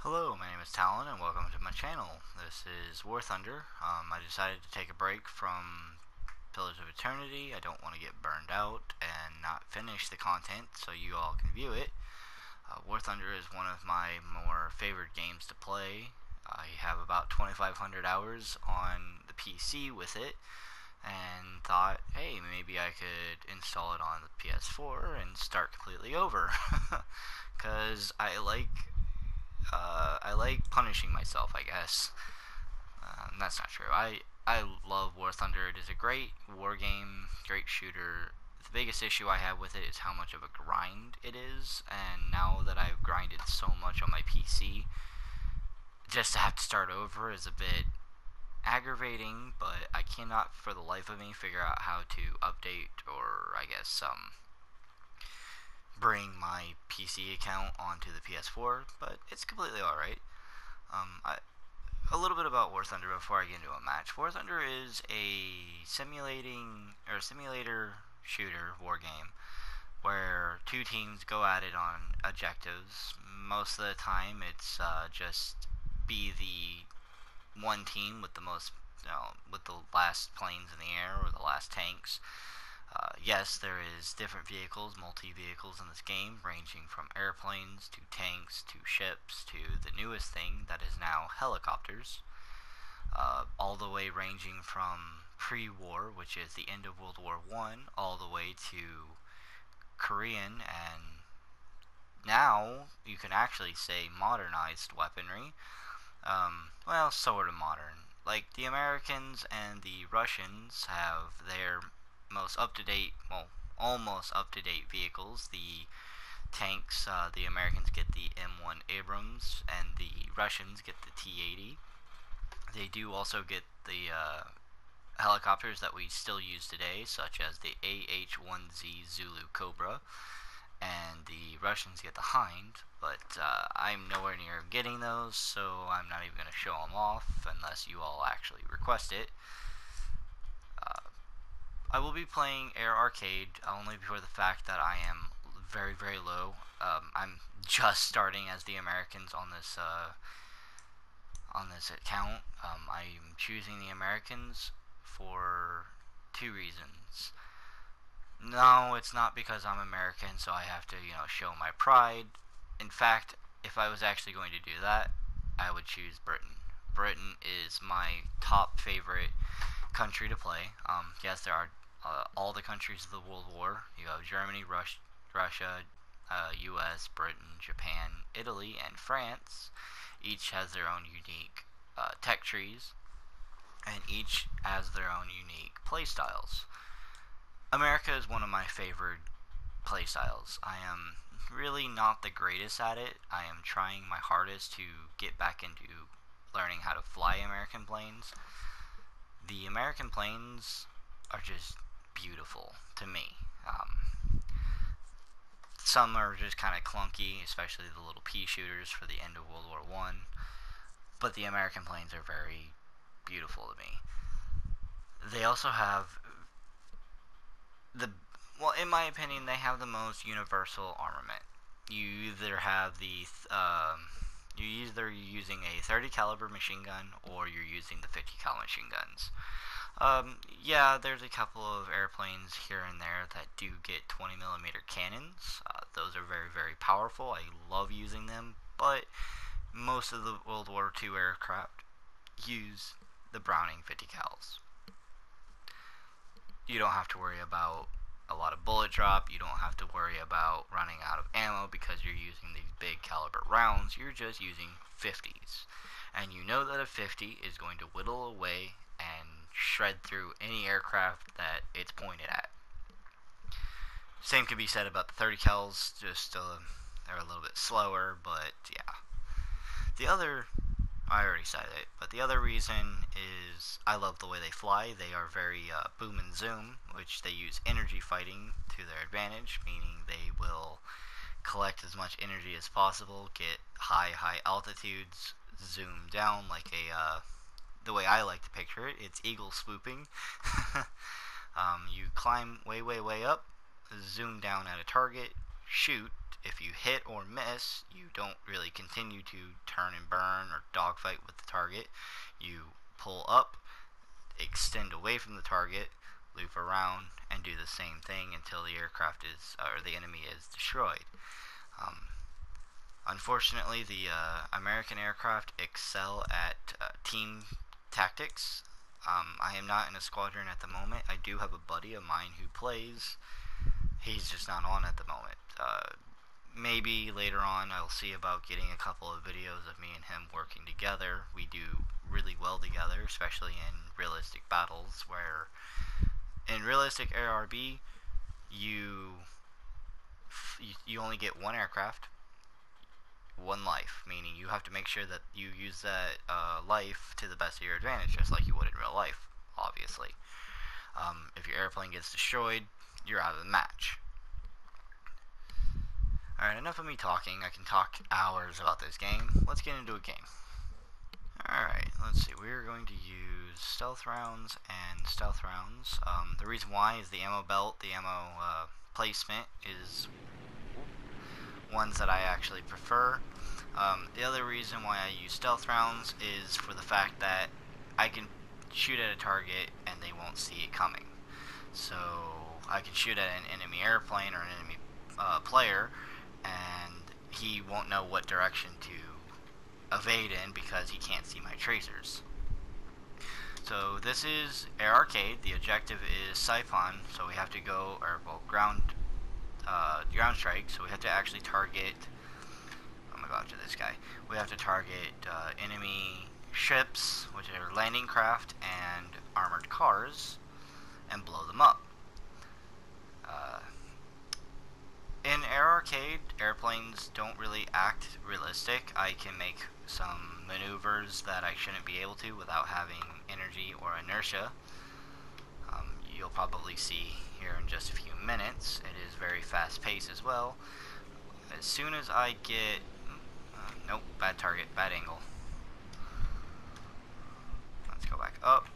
Hello, my name is Talyn and welcome to my channel. This is War Thunder. Um, I decided to take a break from Pillars of Eternity. I don't want to get burned out and not finish the content so you all can view it. Uh, War Thunder is one of my more favorite games to play. I have about 2,500 hours on the PC with it and thought, hey, maybe I could install it on the PS4 and start completely over. Because I like uh, I like punishing myself, I guess. Uh, that's not true. I I love War Thunder. It is a great war game, great shooter. The biggest issue I have with it is how much of a grind it is, and now that I've grinded so much on my PC, just to have to start over is a bit aggravating, but I cannot for the life of me figure out how to update or I guess um bring my PC account onto the PS4, but it's completely alright. Um, little bit about War Thunder before I get into a match. War Thunder is a simulating or simulator shooter war game where two teams go at it on objectives. Most of the time, it's uh, just be the one team with the most, you know, with the last planes in the air or the last tanks uh, yes, there is different vehicles, multi-vehicles in this game, ranging from airplanes to tanks to ships to the newest thing that is now helicopters. Uh, all the way ranging from pre-war, which is the end of World War One, all the way to Korean and now you can actually say modernized weaponry. Um, well, sort of modern. Like the Americans and the Russians have their most up-to-date, well, almost up-to-date vehicles. The tanks, uh, the Americans get the M1 Abrams, and the Russians get the T-80. They do also get the uh, helicopters that we still use today, such as the AH-1Z Zulu Cobra, and the Russians get the Hind, but uh, I'm nowhere near getting those, so I'm not even going to show them off unless you all actually request it. I will be playing Air Arcade only for the fact that I am very, very low. Um, I'm just starting as the Americans on this uh, on this account. Um, I'm choosing the Americans for two reasons. No, it's not because I'm American, so I have to, you know, show my pride. In fact, if I was actually going to do that, I would choose Britain. Britain is my top favorite country to play. Um, yes, there are uh, all the countries of the World War. You have Germany, Rus Russia, uh, U.S., Britain, Japan, Italy, and France. Each has their own unique uh, tech trees, and each has their own unique playstyles. America is one of my favorite playstyles. I am really not the greatest at it. I am trying my hardest to get back into learning how to fly American planes. The American planes are just beautiful to me. Um, some are just kind of clunky, especially the little pea shooters for the end of World War One. But the American planes are very beautiful to me. They also have the well, in my opinion, they have the most universal armament. You either have the um, you either using a 30 caliber machine gun or you're using the 50 cal machine guns. Um, yeah, there's a couple of airplanes here and there that do get 20 millimeter cannons. Uh, those are very, very powerful. I love using them, but most of the World War II aircraft use the Browning 50 cals. You don't have to worry about a lot of bullet drop. You don't have to worry about running out of ammo because you're using these big caliber rounds. You're just using 50s. And you know that a 50 is going to whittle away shred through any aircraft that it's pointed at. Same can be said about the 30 cals, just uh, they're a little bit slower, but yeah. The other, I already said it, but the other reason is I love the way they fly. They are very uh, boom and zoom, which they use energy fighting to their advantage, meaning they will collect as much energy as possible, get high, high altitudes, zoom down like a uh, the way I like to picture it. It's eagle swooping. um, you climb way, way, way up, zoom down at a target, shoot, if you hit or miss, you don't really continue to turn and burn or dogfight with the target. You pull up, extend away from the target, loop around, and do the same thing until the aircraft is, or the enemy is destroyed. Um, unfortunately, the uh, American aircraft excel at uh, team tactics. Um, I am not in a squadron at the moment. I do have a buddy of mine who plays. He's just not on at the moment. Uh, maybe later on I'll see about getting a couple of videos of me and him working together. We do really well together, especially in realistic battles where in realistic ARB you you only get one aircraft, one life, meaning you have to make sure that you use that uh, life to the best of your advantage, just like you would in real life, obviously. Um, if your airplane gets destroyed, you're out of the match. Alright, enough of me talking. I can talk hours about this game. Let's get into a game. Alright, let's see. We're going to use stealth rounds and stealth rounds. Um, the reason why is the ammo belt, the ammo uh, placement is ones that I actually prefer. Um, the other reason why I use stealth rounds is for the fact that I can shoot at a target and they won't see it coming. So I can shoot at an enemy airplane or an enemy uh, player and he won't know what direction to evade in because he can't see my tracers. So this is Air Arcade. The objective is Siphon, so we have to go, or well, ground, uh, ground strike. So we have to actually target. I'm gonna go after this guy. We have to target uh, enemy ships, which are landing craft and armored cars, and blow them up. Uh, in Air Arcade, airplanes don't really act realistic. I can make some maneuvers that I shouldn't be able to without having energy or inertia. Um, you'll probably see here in just a few minutes. It is very fast paced as well. As soon as I get... Uh, nope, bad target, bad angle. Let's go back up.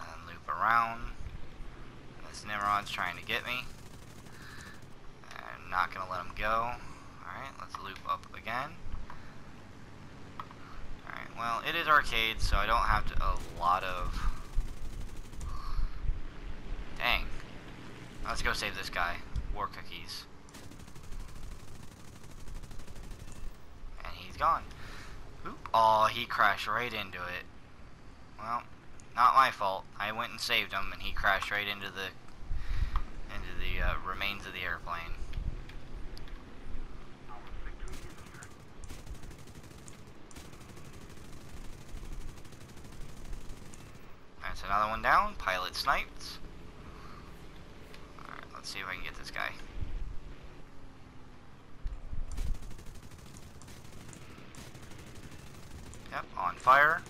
And loop around. This Nimrod's trying to get me I'm not going to let him go. Alright, let's loop up again. Alright, well, it is arcade, so I don't have to, a lot of... Dang. Let's go save this guy. War cookies. And he's gone. Oop. Oh, he crashed right into it. Well, not my fault. I went and saved him, and he crashed right into the into the uh, remains of the airplane. That's another one down. Pilot sniped. See if I can get this guy. Yep, on fire.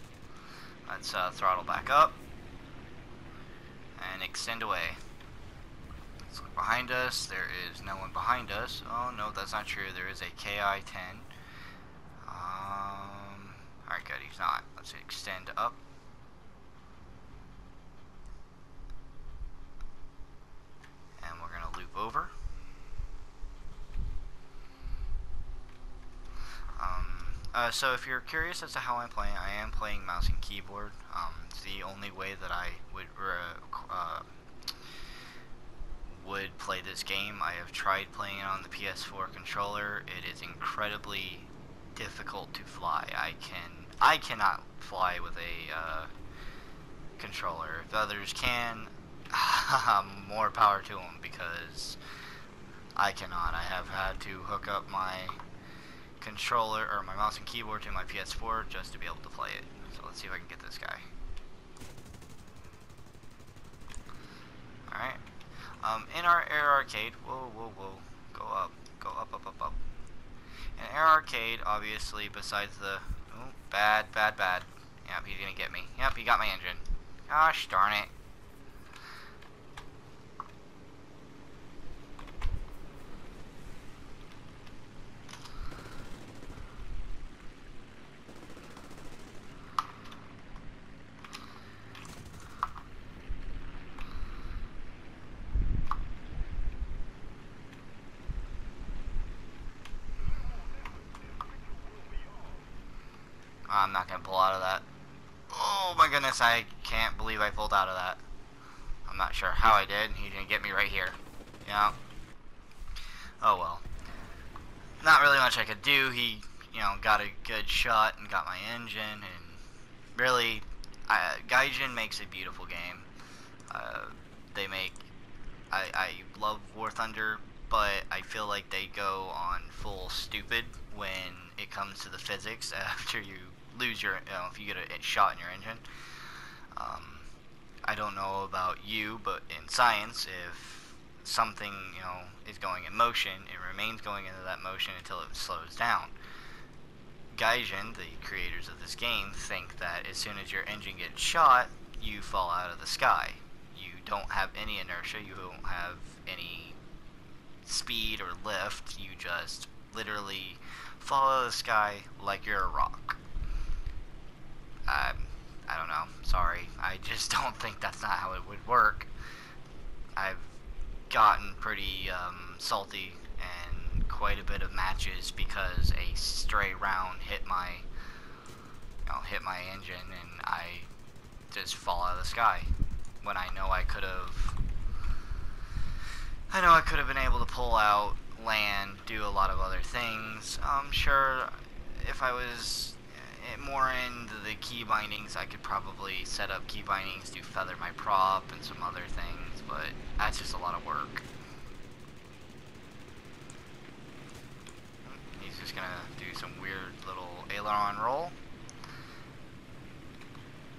Let's uh, throttle back up. And extend away. Let's look behind us. There is no one behind us. Oh, no, that's not true. There is a KI-10. Um, Alright, good. He's not. Let's extend up. loop over. Um, uh, so if you're curious as to how I'm playing, I am playing mouse and keyboard. Um, it's the only way that I would uh, would play this game. I have tried playing it on the PS4 controller. It is incredibly difficult to fly. I can I cannot fly with a uh, controller. If others can, more power to them because I cannot. I have had to hook up my controller or my mouse and keyboard to my PS4 just to be able to play it. So let's see if I can get this guy. Alright. Um, in our Air Arcade, whoa, whoa, whoa, go up, go up, up, up, up. In Air Arcade, obviously, besides the, oh, bad, bad, bad. Yep, he's gonna get me. Yep, he got my engine. Gosh darn it. I'm not gonna pull out of that. Oh my goodness, I can't believe I pulled out of that. I'm not sure how I did. He didn't get me right here. Yeah. Oh well. Not really much I could do. He, you know, got a good shot and got my engine, and really, uh, Gaijin makes a beautiful game. Uh, they make. I, I love War Thunder, but I feel like they go on full stupid when it comes to the physics after you lose your, you know, if you get a, shot in your engine. Um, I don't know about you, but in science, if something, you know, is going in motion, it remains going into that motion until it slows down. Gaijin, the creators of this game, think that as soon as your engine gets shot, you fall out of the sky. You don't have any inertia, you don't have any speed or lift, you just literally fall out of the sky like you're a rock. Um, I don't know. Sorry. I just don't think that's not how it would work. I've gotten pretty um, salty and quite a bit of matches because a stray round hit my, you know, hit my engine and I just fall out of the sky when I know I could have. I know I could have been able to pull out, land, do a lot of other things. I'm sure if I was Eh, more into the key bindings, I could probably set up key bindings to feather my prop and some other things, but that's just a lot of work. He's just gonna do some weird little aileron roll.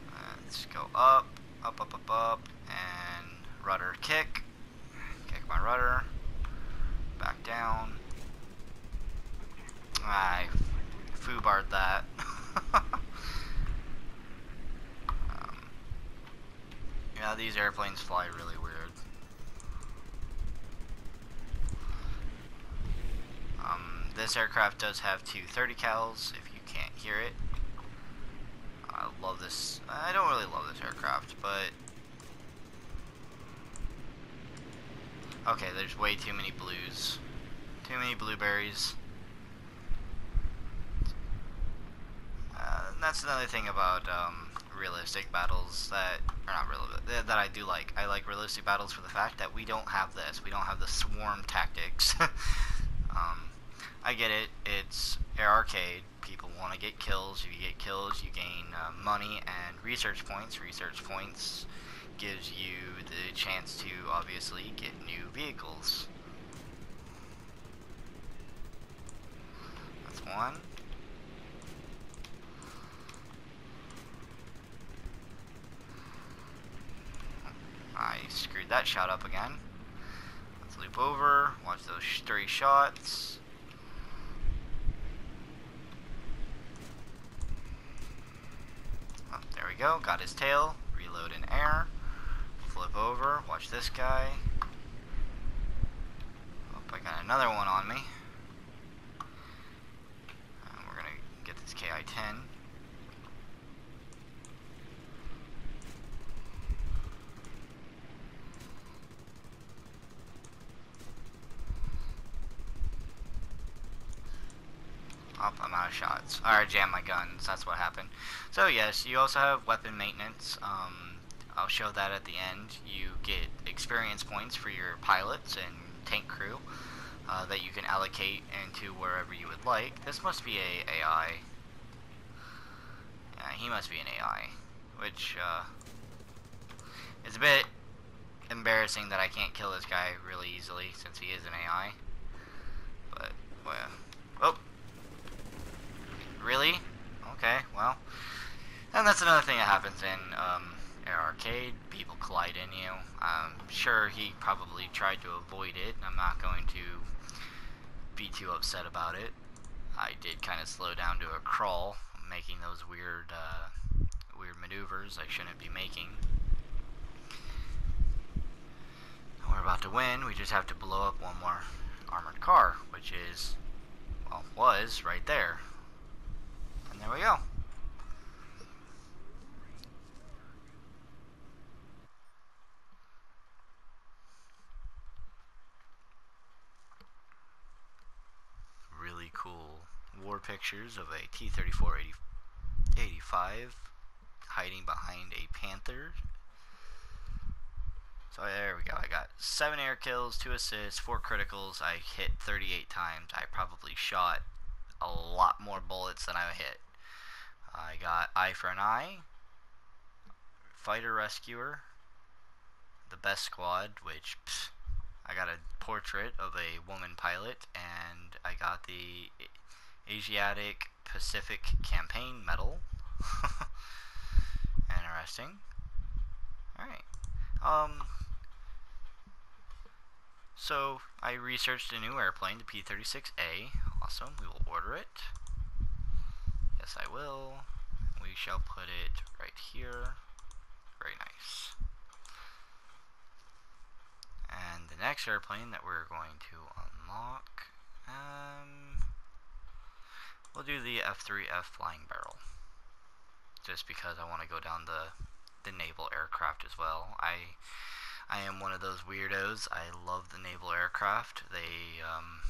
Uh, let's go up, up, up, up, up, and rudder. Kick my rudder. Back down. I foobarred that. um, airplanes fly really weird. Um, this aircraft does have two 30 cals, if you can't hear it. I love this. I don't really love this aircraft, but... Okay, there's way too many blues. Too many blueberries. that's another thing about um, realistic battles that are not real that I do like. I like realistic battles for the fact that we don't have this. We don't have the swarm tactics. um, I get it. It's air arcade. People want to get kills. If you get kills, you gain uh, money and research points. Research points gives you the chance to obviously get new vehicles. That's one. I screwed that shot up again. Let's loop over, watch those three shots. Oh, there we go, got his tail, reload in air, flip over, watch this guy. Oh, I got another one on me. And we're gonna get this KI-10. I'm out of shots. I jammed my guns. That's what happened. So yes, you also have weapon maintenance. Um, I'll show that at the end. You get experience points for your pilots and tank crew uh, that you can allocate into wherever you would like. This must be a AI. Yeah, he must be an AI, which uh, is a bit embarrassing that I can't kill this guy really easily since he is an AI. But well, oh. Really? Okay, well. And that's another thing that happens in um, Arcade. People collide in you. I'm sure he probably tried to avoid it. I'm not going to be too upset about it. I did kind of slow down to a crawl, making those weird, uh, weird maneuvers I shouldn't be making. We're about to win. We just have to blow up one more armored car, which is, well, was right there. There we go. Really cool war pictures of a T-34 85, hiding behind a Panther. So there we go. I got 7 air kills, 2 assists, 4 criticals. I hit 38 times. I probably shot a lot more bullets than I hit. I got Eye for an Eye, Fighter Rescuer, the best squad, which I got a portrait of a woman pilot, and I got the Asiatic Pacific Campaign Medal. Interesting. Alright. Um, so, I researched a new airplane, the P-36A. Awesome. We will order it. Yes, I will. We shall put it right here. Very nice. And the next airplane that we're going to unlock, um, we'll do the F3F Flying Barrel. Just because I want to go down the, the naval aircraft as well. I I am one of those weirdos. I love the naval aircraft. They um,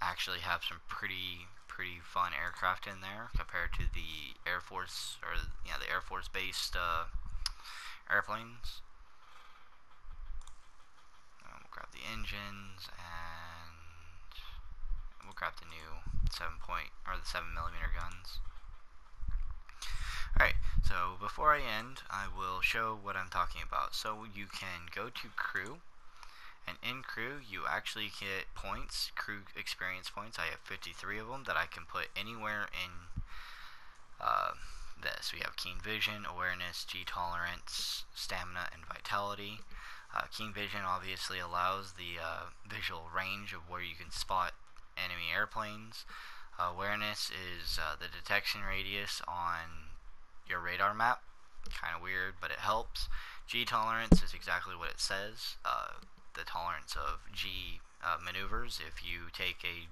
actually have some pretty pretty fun aircraft in there compared to the Air Force or yeah the Air Force based uh, airplanes. We'll grab the engines and we'll grab the new seven point or the seven millimeter guns. Alright, so before I end, I will show what I'm talking about. So you can go to crew and in crew, you actually get points, crew experience points. I have 53 of them that I can put anywhere in uh, this. We have keen vision, awareness, G tolerance, stamina, and vitality. Uh, keen vision obviously allows the uh, visual range of where you can spot enemy airplanes. awareness is uh, the detection radius on your radar map. Kind of weird, but it helps. G tolerance is exactly what it says. Uh, the tolerance of G uh, maneuvers. If you take a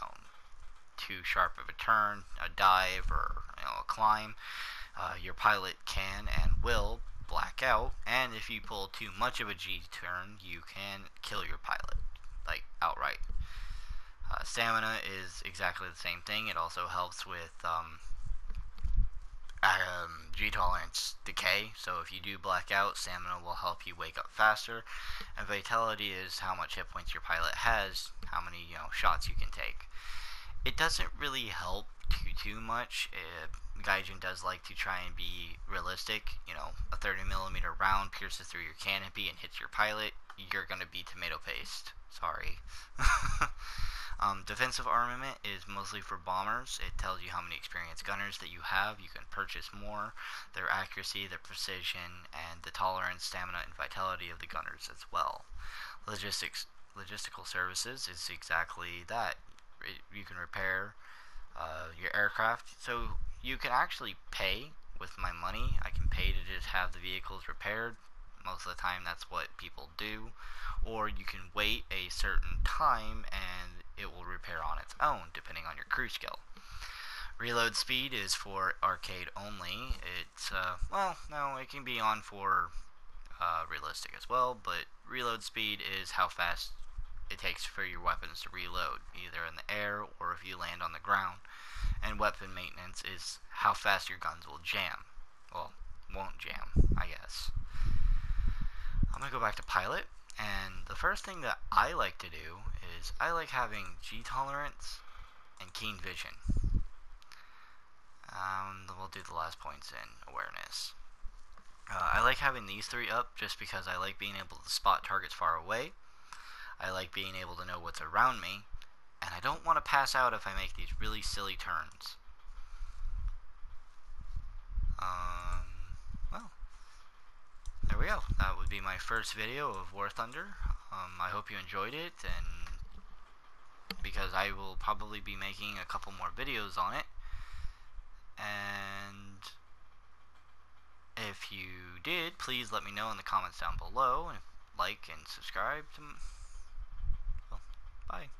know, too sharp of a turn, a dive, or you know, a climb, uh, your pilot can and will black out. And if you pull too much of a G turn, you can kill your pilot, like outright. Uh, stamina is exactly the same thing. It also helps with um, um, G tolerance decay. So if you do black out, stamina will help you wake up faster. And vitality is how much hit points your pilot has, how many you know shots you can take. It doesn't really help too too much. Uh, Gaijin does like to try and be realistic. You know, a 30 millimeter round pierces through your canopy and hits your pilot. You're gonna be tomato paste. Sorry. Um, defensive armament is mostly for bombers. It tells you how many experienced gunners that you have. You can purchase more. Their accuracy, their precision, and the tolerance, stamina, and vitality of the gunners as well. Logistics, logistical services is exactly that. You can repair uh, your aircraft. So you can actually pay with my money. I can pay to just have the vehicles repaired. Most of the time, that's what people do. Or you can wait a certain time and it will repair on its own, depending on your crew skill. Reload speed is for arcade only. It's, uh, well, no, it can be on for uh, realistic as well, but reload speed is how fast it takes for your weapons to reload, either in the air or if you land on the ground. And weapon maintenance is how fast your guns will jam. Well, won't jam, I guess. I'm to go back to pilot. And the first thing that I like to do is I like having G tolerance and keen vision. Um, we'll do the last points in awareness. Uh, I like having these three up just because I like being able to spot targets far away. I like being able to know what's around me. And I don't want to pass out if I make these really silly turns. Um, well, there we go. That would be my first video of War Thunder. Um, I hope you enjoyed it, and because I will probably be making a couple more videos on it. And if you did, please let me know in the comments down below, and like and subscribe to Bye.